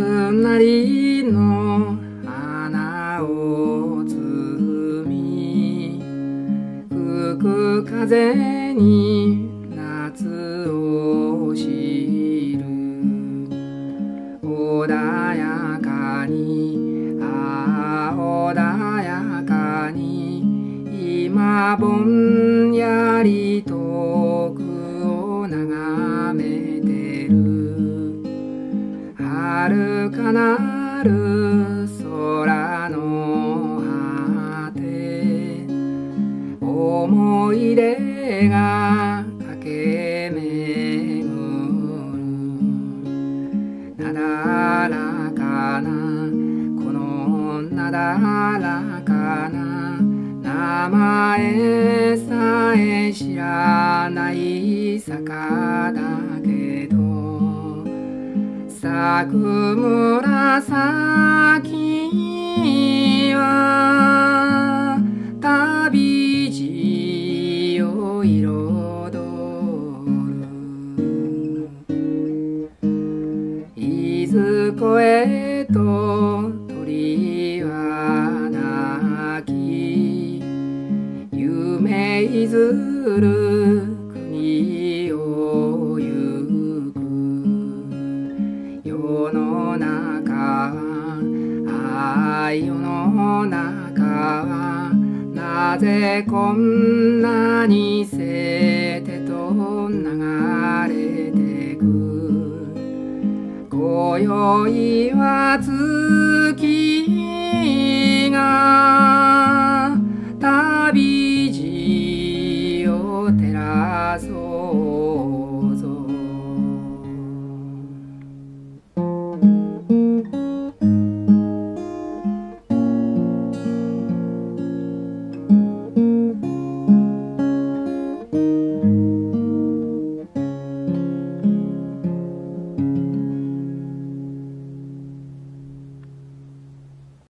なりの花を摘み吹く風に夏を知る。穏やかにああ穏やかに今ぼんやり遥かなる空の果て思い出が駆け巡るなだらかなこのなだらかな名前さえ知らない坂だけ咲く紫は旅路を彩る。いずこへと鳥は鳴き夢いずる世の中はあ世の中はなぜこんなにせてと流れてく？今宵は月が